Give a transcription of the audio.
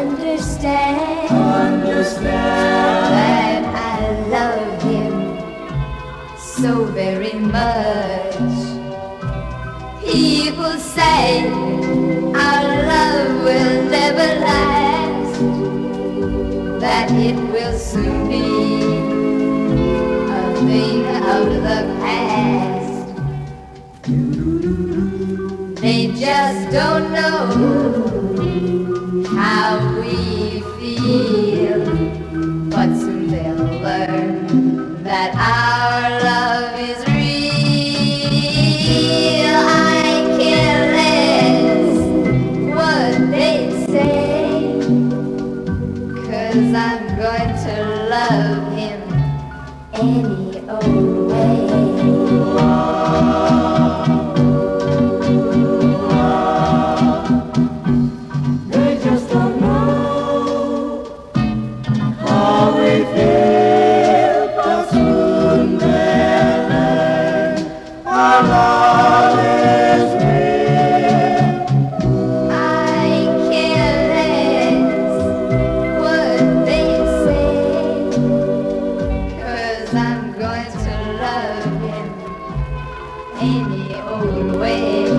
understand. Understand. I love him so very much. People say our love will never last, that it will soon be a thing of the past. They just don't know. Cause I'm going to love him any old way. They just don't know how we feel, but soon they'll learn any old way.